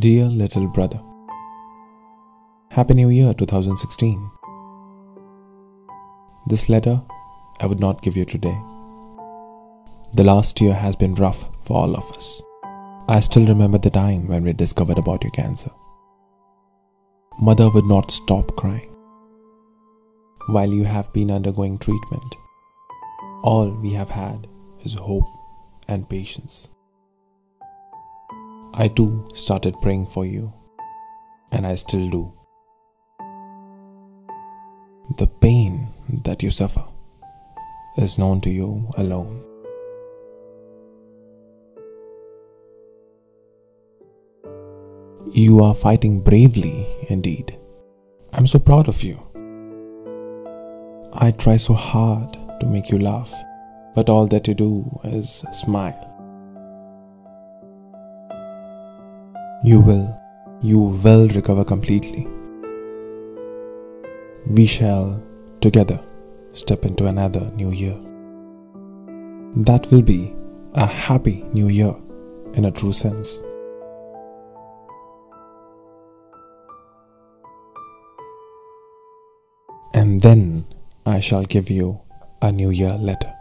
Dear little brother, Happy New Year 2016. This letter I would not give you today. The last year has been rough for all of us. I still remember the time when we discovered about your cancer. Mother would not stop crying. While you have been undergoing treatment, all we have had is hope and patience. I too started praying for you, and I still do. The pain that you suffer is known to you alone. You are fighting bravely indeed. I'm so proud of you. I try so hard to make you laugh, but all that you do is smile. You will, you will recover completely. We shall, together, step into another new year. That will be a happy new year in a true sense. And then I shall give you a new year letter.